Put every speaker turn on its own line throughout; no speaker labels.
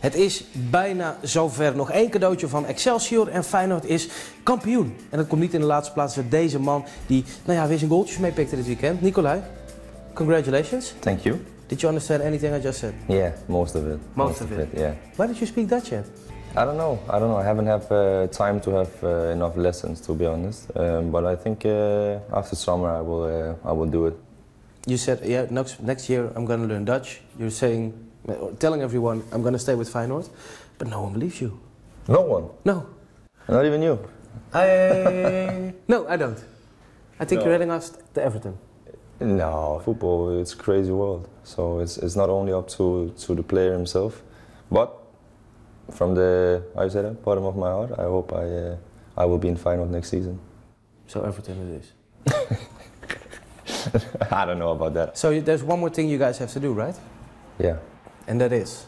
Het is bijna zover. Nog één cadeautje van Excelsior en Feyenoord is kampioen. En dat komt niet in de laatste plaats door deze man die nou ja, weer zijn goaltjes meepikte dit weekend. Nicolai, congratulations.
Thank you.
Did you understand anything I just said?
Yeah, most of it.
Most of it.
yeah.
Why did you speak Dutch yet?
I don't know. I don't know. I haven't had uh, time to have uh, enough lessons, to be honest. Um, but I think uh, after summer I will. uh, I will do it.
You said, yeah, next, next year I'm going to learn Dutch. You're saying, telling everyone I'm going to stay with Feyenoord, but no one believes you.
No one.
No.
Not even you.
I... no, I don't. I think
No.
you're heading us to Everton.
No, football. It's a crazy world. So it's it's not only up to to the player himself, but from the how you say that bottom of my heart, I hope I uh, I will be in Feyenoord next season.
So Everton it is.
I don't know about that.
So there's one more thing you guys have to do, right?
Yeah,
And that is,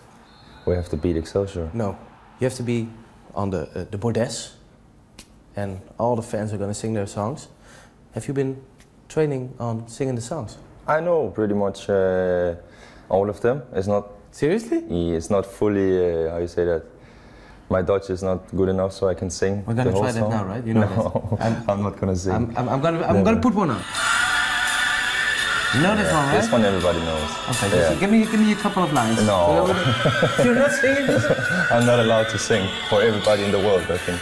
we have to beat Excelsior.
no, you have to be on the, uh, the bordes, and all the fans are going to sing their songs. Have you been training on singing the songs?
I know pretty much uh, all of them. It's not
Seriously?
it's not fully uh, how you say that. My Dutch is not good enough, so I can sing.
We're gonna try that now, right? You know
no.
I'm-
I'm, not gonna sing.
I'm, I'm, I'm gonna, I'm
Never.
gonna put one on. You know this one, right?
This one everybody knows.
Okay,
Yeah.
give me, give me a couple of lines.
No.
You're not singing this?
I'm not allowed to sing for everybody in the world, I think.